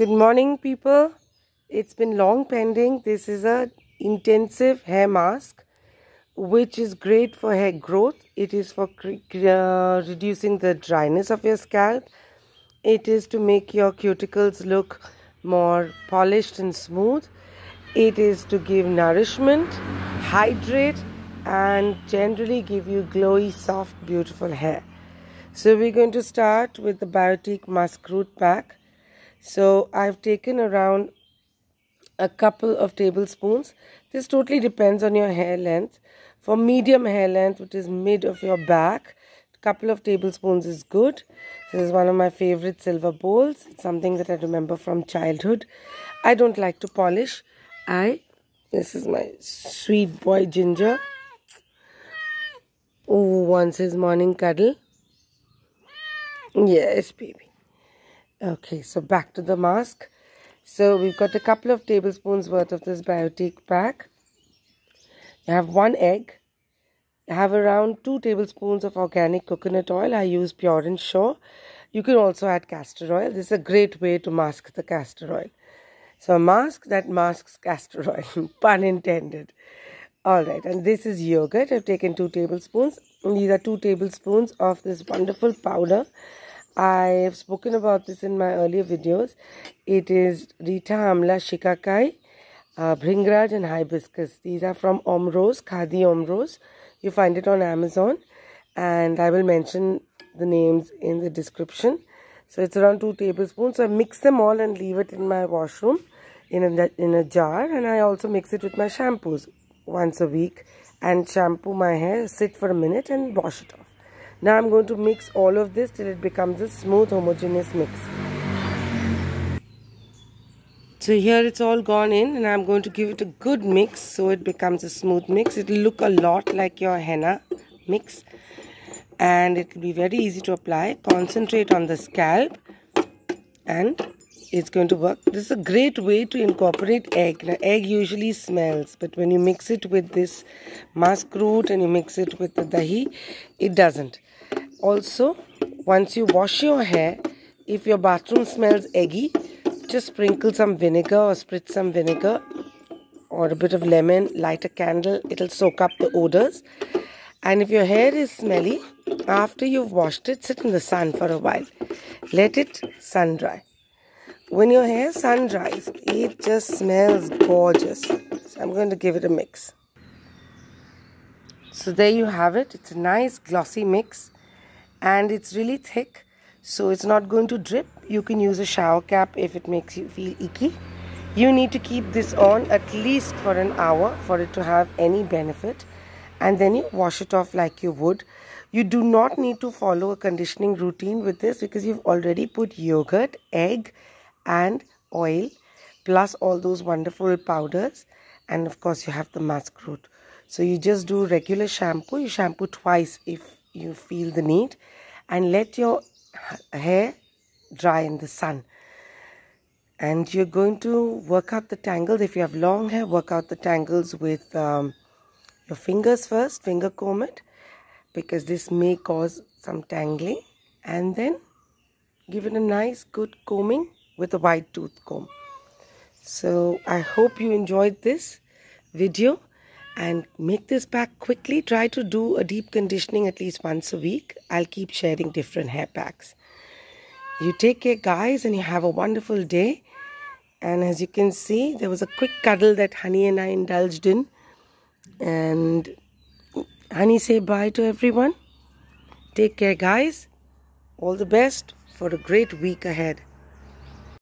Good morning, people. It's been long pending. This is a intensive hair mask, which is great for hair growth. It is for uh, reducing the dryness of your scalp. It is to make your cuticles look more polished and smooth. It is to give nourishment, hydrate, and generally give you glowy, soft, beautiful hair. So we're going to start with the Biotique Musk Root Pack. So I've taken around a couple of tablespoons. This totally depends on your hair length. For medium hair length, which is mid of your back, a couple of tablespoons is good. This is one of my favorite silver bowls. It's something that I remember from childhood. I don't like to polish. I, this is my sweet boy Ginger, who wants his morning cuddle. Yes, baby. Okay, so back to the mask. So we've got a couple of tablespoons worth of this Biotique pack. You have one egg. I have around two tablespoons of organic coconut oil. I use pure and sure. You can also add castor oil. This is a great way to mask the castor oil. So a mask that masks castor oil, pun intended. Alright, and this is yogurt. I've taken two tablespoons. These are two tablespoons of this wonderful powder I have spoken about this in my earlier videos. It is Reetha Amla Shikakai, uh, and Hibiscus. These are from Omrose, Khadi Omrose. You find it on Amazon and I will mention the names in the description. So it's around 2 tablespoons. So I mix them all and leave it in my washroom in a, in a jar and I also mix it with my shampoos once a week and shampoo my hair, sit for a minute and wash it off. Now I'm going to mix all of this till it becomes a smooth homogeneous mix. So here it's all gone in and I'm going to give it a good mix so it becomes a smooth mix. It will look a lot like your henna mix and it will be very easy to apply. Concentrate on the scalp and it's going to work. This is a great way to incorporate egg. Now, egg usually smells, but when you mix it with this musk root and you mix it with the dahi, it doesn't. Also, once you wash your hair, if your bathroom smells eggy, just sprinkle some vinegar or spritz some vinegar or a bit of lemon, light a candle, it'll soak up the odors. And if your hair is smelly, after you've washed it, sit in the sun for a while. Let it sun dry. When your hair sun dries, it just smells gorgeous. So I'm going to give it a mix. So there you have it. It's a nice glossy mix and it's really thick so it's not going to drip. You can use a shower cap if it makes you feel icky. You need to keep this on at least for an hour for it to have any benefit and then you wash it off like you would. You do not need to follow a conditioning routine with this because you've already put yogurt, egg, and oil plus all those wonderful powders and of course you have the musk root so you just do regular shampoo. You shampoo twice if you feel the need and let your hair dry in the sun. And you're going to work out the tangles. If you have long hair work out the tangles with um, your fingers first finger comb it because this may cause some tangling and then give it a nice good combing with a wide tooth comb. So I hope you enjoyed this video and make this pack quickly. Try to do a deep conditioning at least once a week. I'll keep sharing different hair packs. You take care guys and you have a wonderful day. And as you can see, there was a quick cuddle that Honey and I indulged in. And Honey say bye to everyone. Take care guys. All the best for a great week ahead.